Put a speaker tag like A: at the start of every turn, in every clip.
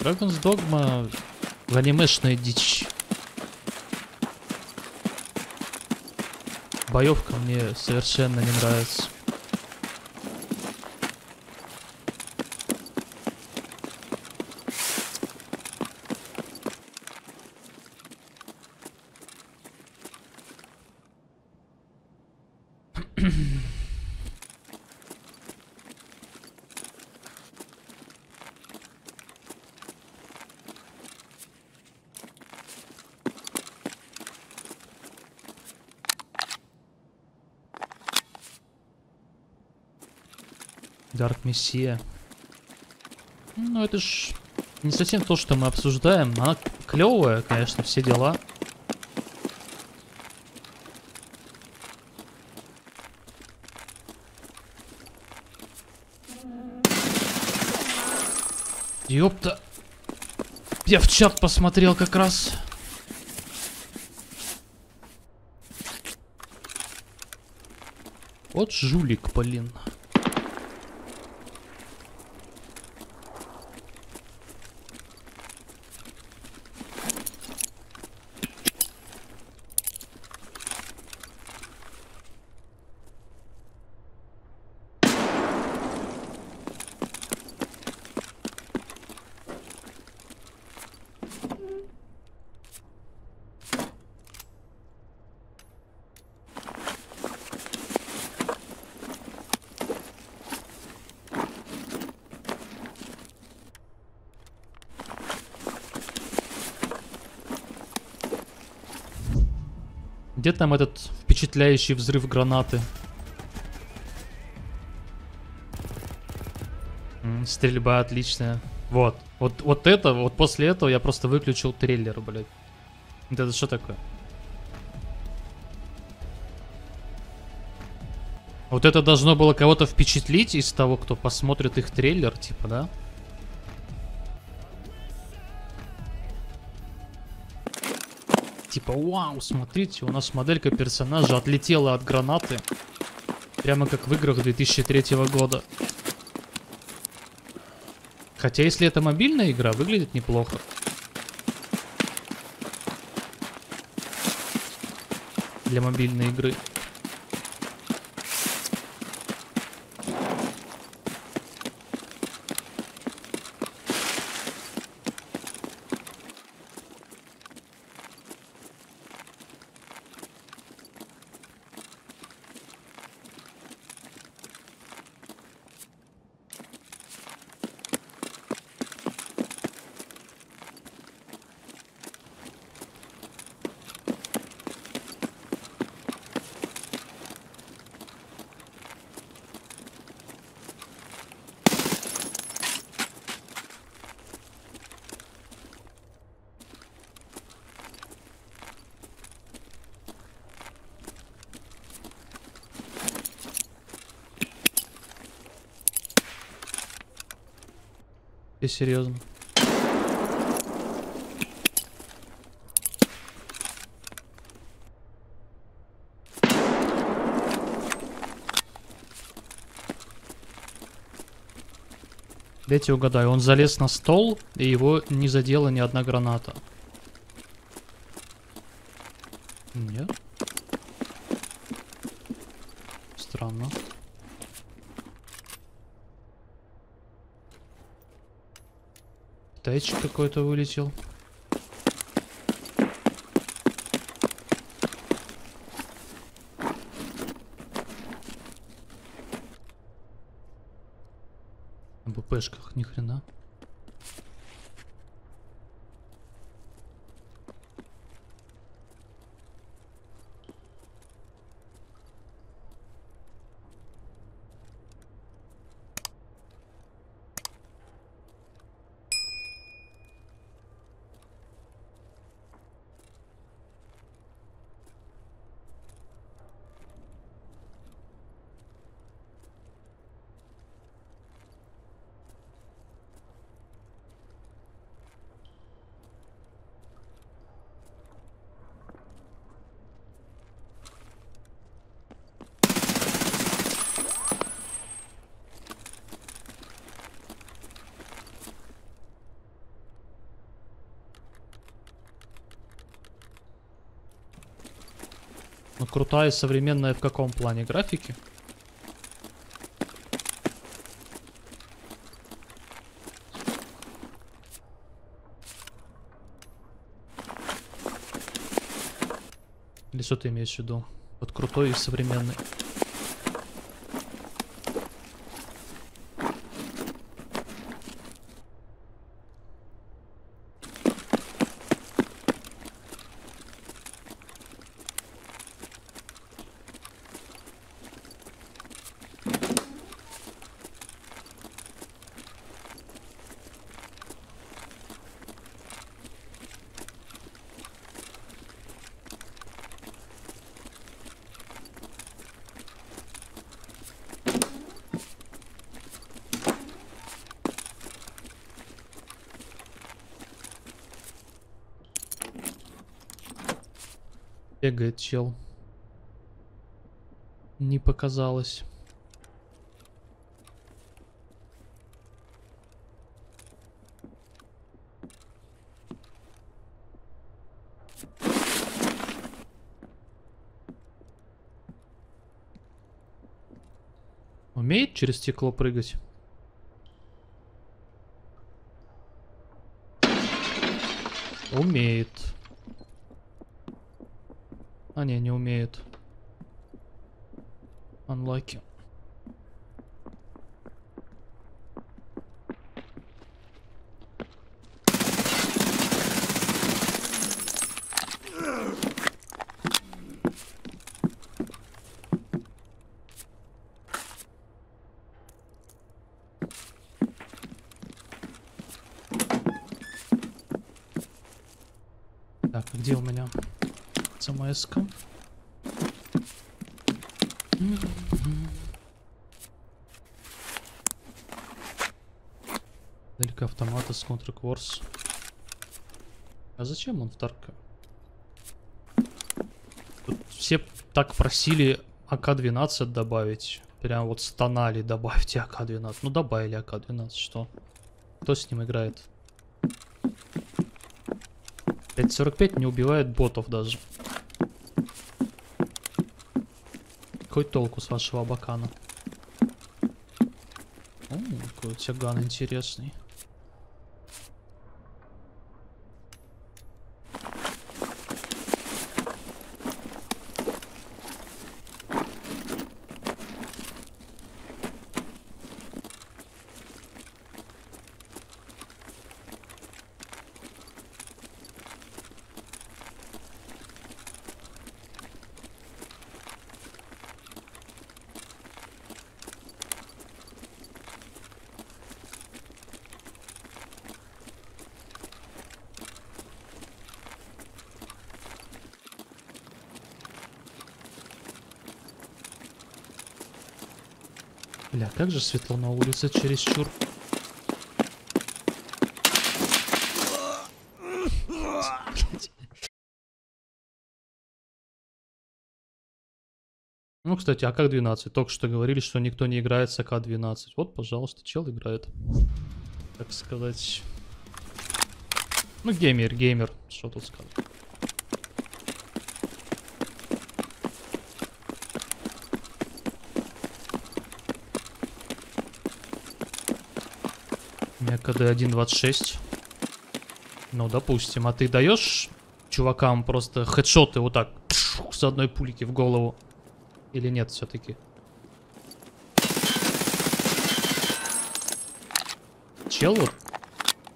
A: Dragon's Dogma анимешная дичь. Боевка мне совершенно не нравится. Messiah. Ну, это ж не совсем то, что мы обсуждаем. Она клевая, конечно, все дела. Ёпта. Я в чат посмотрел как раз. Вот жулик, блин. Где там этот впечатляющий взрыв гранаты? Стрельба отличная. Вот. Вот, вот это, вот после этого я просто выключил трейлер, блядь. Это что такое? Вот это должно было кого-то впечатлить из того, кто посмотрит их трейлер, типа, да? Типа, вау, смотрите, у нас моделька персонажа отлетела от гранаты. Прямо как в играх 2003 года. Хотя, если это мобильная игра, выглядит неплохо. Для мобильной игры. Серьезно? Дайте угадаю, он залез на стол, и его не задела ни одна граната. Нет? Странно. Китайчик какой-то вылетел. Крутая современная в каком плане графики? Или что ты имеешь в виду? Вот крутой и современный. Бегает чел. Не показалось. Умеет через стекло прыгать? Умеет. А, не, не умеет. Unlucky. Так, где у меня ЦМС-ка? Далеко автомата с контркворс. А зачем он в Тарка? Все так просили АК-12 добавить. Прям вот стонали, добавьте АК-12. Ну добавили АК-12, что? Кто с ним играет? 5.45 не убивает ботов даже. Какой толку с вашего бакана? О, какой у тебя ган интересный. Бля, как же светло на улице чересчур. Ну, кстати, АК-12. Только что говорили, что никто не играет с АК-12. Вот, пожалуйста, чел играет. Так сказать. Ну, геймер, геймер. Что тут сказать. КД 1.26. Ну, допустим. А ты даешь чувакам просто хедшоты вот так с одной пульки в голову? Или нет все-таки? Чел вот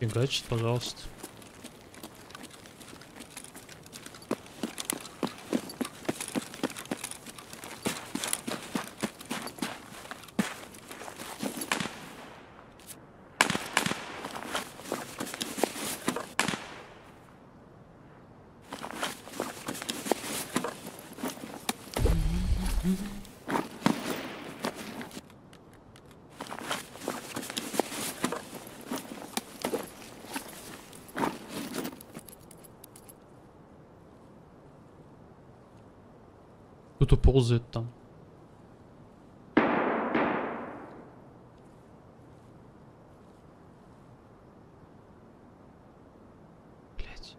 A: фигачит, пожалуйста. Кто-то ползает там. Блять.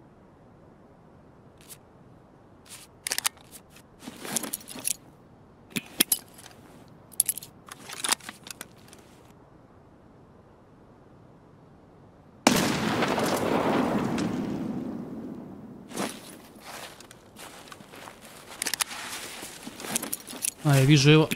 A: А, я вижу его.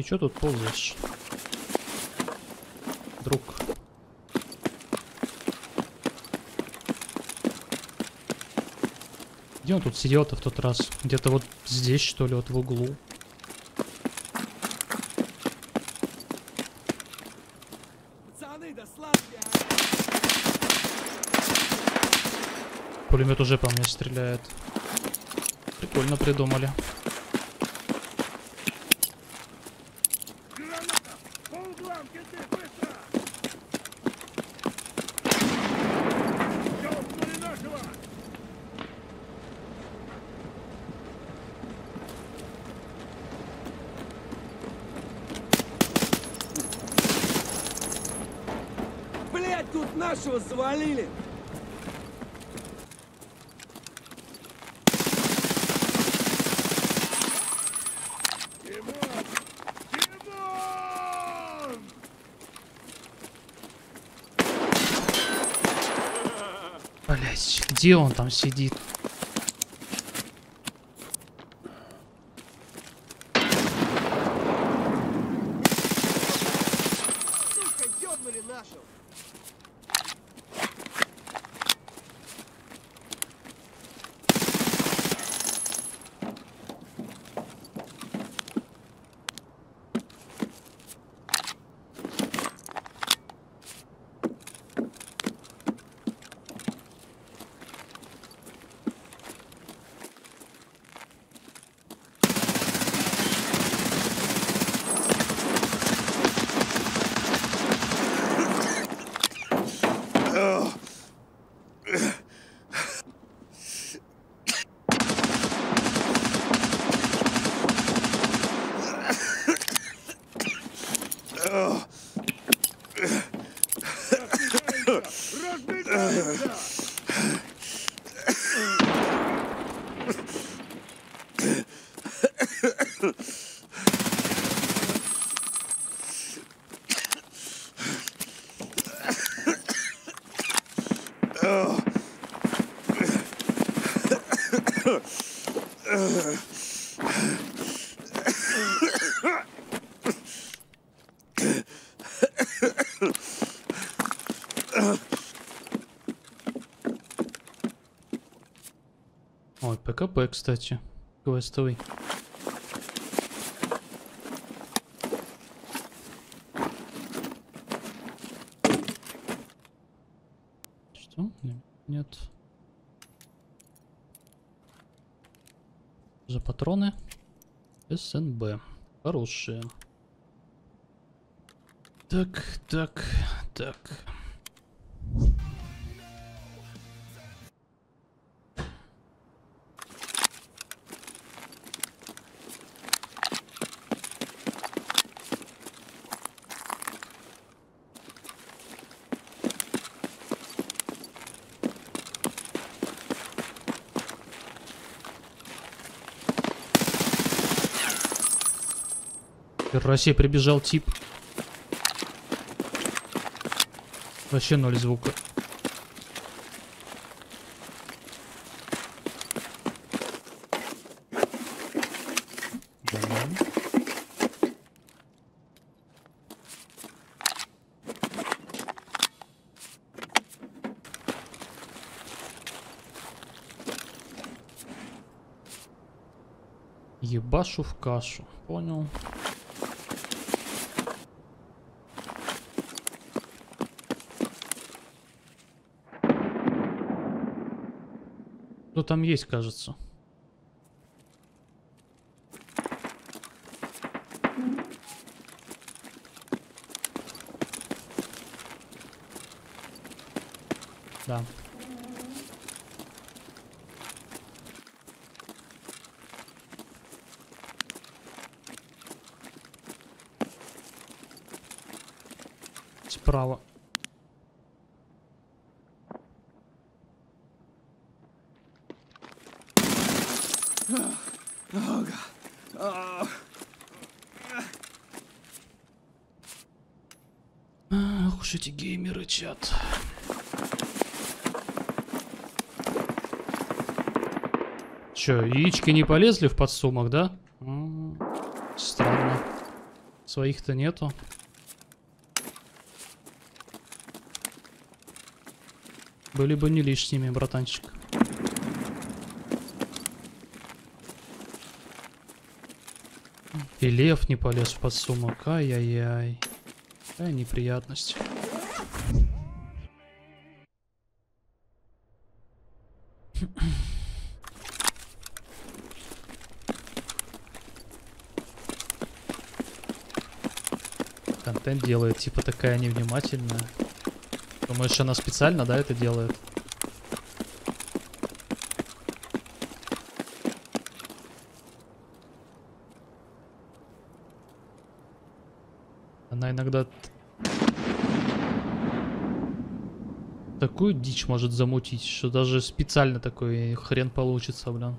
A: Ты чё тут ползаешь? Друг. Где он тут сидел-то в тот раз? Где-то вот здесь, что ли, вот в углу. Пулемет уже по мне стреляет. Прикольно придумали.
B: Граната! По углам, киты, быстро! Щелкнули нашего! Блять, тут нашего завалили!
A: Блять, где он там сидит?
B: Сука, ёбнули нашего! Разбегаемся!
A: Ой, ПКП, кстати. Квестовый. Что? Не- Нет. За патроны. СНБ. Хорошие. Так, так, так. России прибежал тип. Вообще ноль звука. Ебашу в кашу. Понял. Кто там есть, кажется. Да. справа. Ах уж эти геймеры чат. Че, яички не полезли в подсумок, да? М, Странно. Своих-то нету. Были бы не лишними, братанчик. Лев не полез в подсумок. Ай-яй-яй. Какая неприятность. Контент делает, типа такая невнимательная. Думаешь, она специально, да, это делает? Такую дичь может замутить, что даже специально такой хрен получится, блин.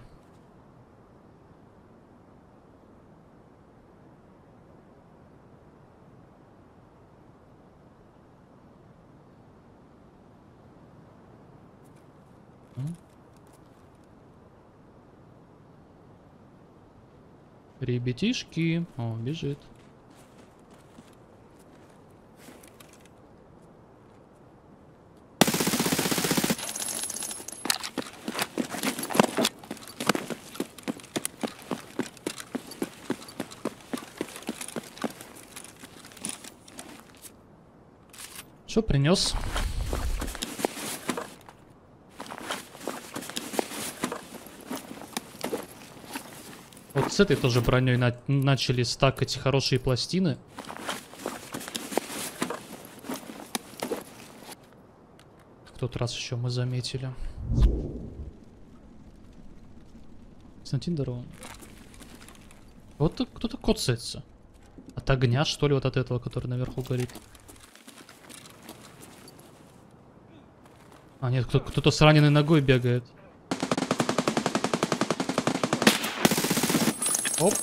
A: Ребятишки. О, бежит. Что принес? Вот с этой тоже броней начали стакать хорошие пластины. В тот раз еще мы заметили. Константин здорово. Вот кто-то коцается. От огня, что ли, вот от этого, который наверху горит. А, нет, кто- кто-то с раненой ногой бегает. Оп.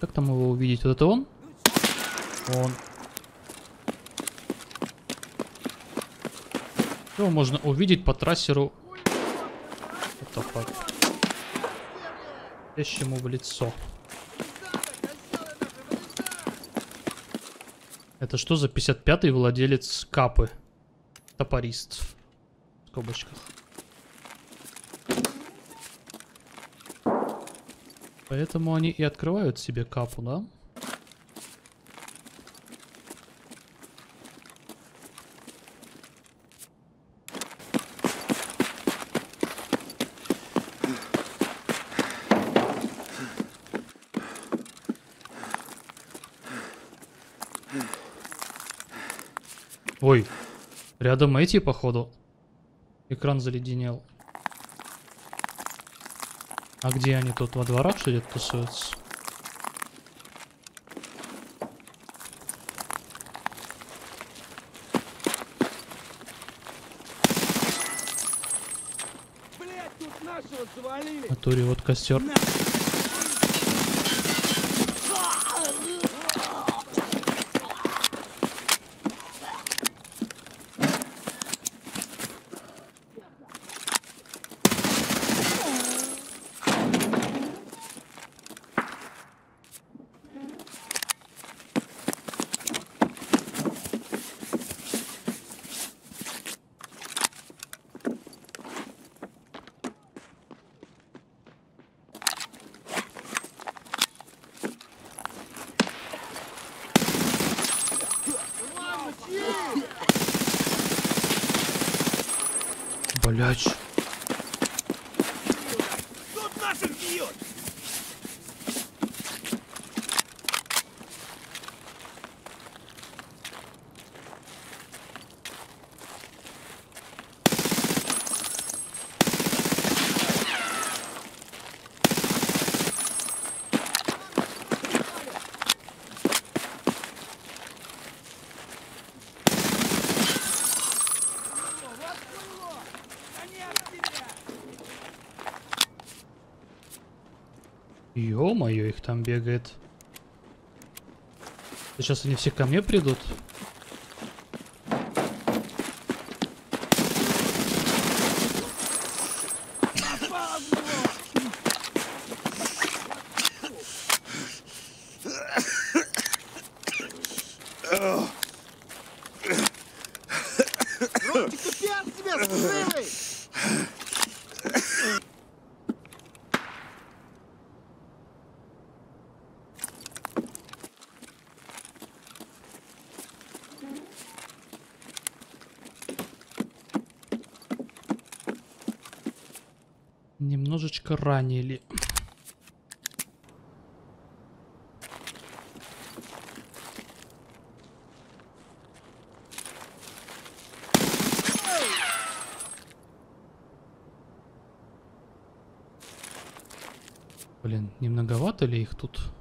A: Как там его увидеть? Вот это он? Он. Его можно увидеть по трассеру. The fuck? Лезь в лицо. Это что за 55-й владелец капы? Топорист. В скобочках. Поэтому они и открывают себе капу, да? Ой, рядом эти, походу. Экран заледенел. А где они тут во дворах что где-то тусуются?
B: Блять, тут нашего завалили!
A: Натуре вот костер. Блять.
B: Тут наших
A: Ё-моё, их там бегает. Сейчас они все ко мне придут. Немножечко ранили. Блин, не многовато ли их тут?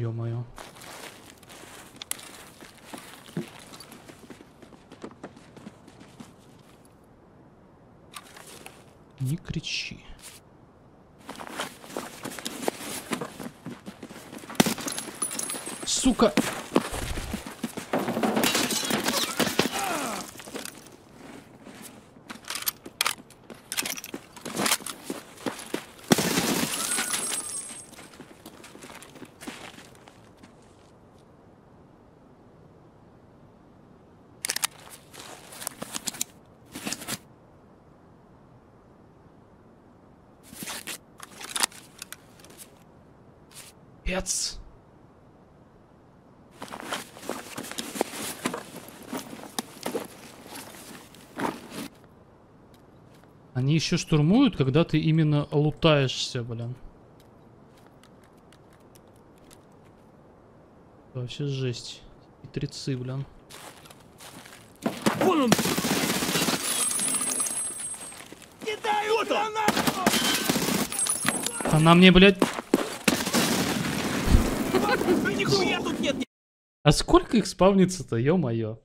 A: Ё-моё. Не кричи. Сука! Пец. Они еще штурмуют, когда ты именно лутаешься, блин. Вообще жесть. Хитрецы, блин.
B: Вон он! Кидаю!
A: Она мне, блядь...
B: Нихуя тут нет!
A: А сколько их спавнится-то, ё-моё?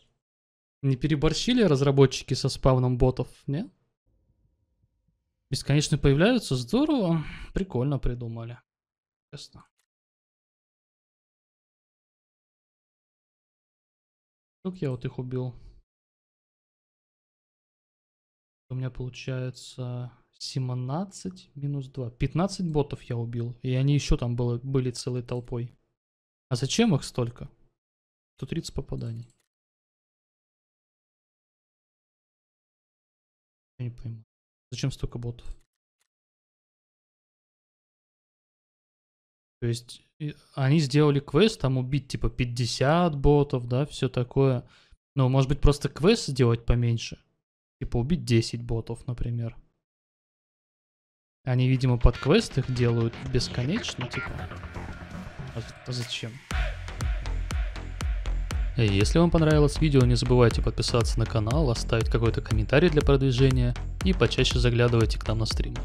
A: Не переборщили разработчики со спавном ботов, не? Бесконечно появляются? Здорово. Прикольно придумали. Честно. Как я вот их убил? У меня получается 17 минус 2. 15 ботов я убил. И они еще там было, были целой толпой. А зачем их столько? 130 попаданий. Я не пойму. Зачем столько ботов? То есть они сделали квест, там убить типа 50 ботов, да, все такое. Но может быть просто квест сделать поменьше? Типа убить 10 ботов, например. Они, видимо, под квест их делают бесконечно, типа. А, а зачем? Если вам понравилось видео, не забывайте подписаться на канал, оставить какой-то комментарий для продвижения и почаще заглядывайте к нам на стримы.